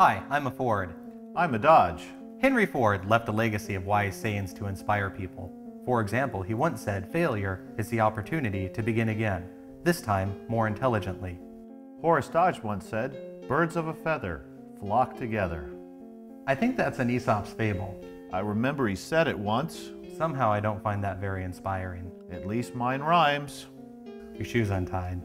Hi, I'm a Ford. I'm a Dodge. Henry Ford left a legacy of wise sayings to inspire people. For example, he once said failure is the opportunity to begin again, this time more intelligently. Horace Dodge once said, Birds of a feather flock together. I think that's an Aesop's fable. I remember he said it once. Somehow I don't find that very inspiring. At least mine rhymes. Your shoes untied.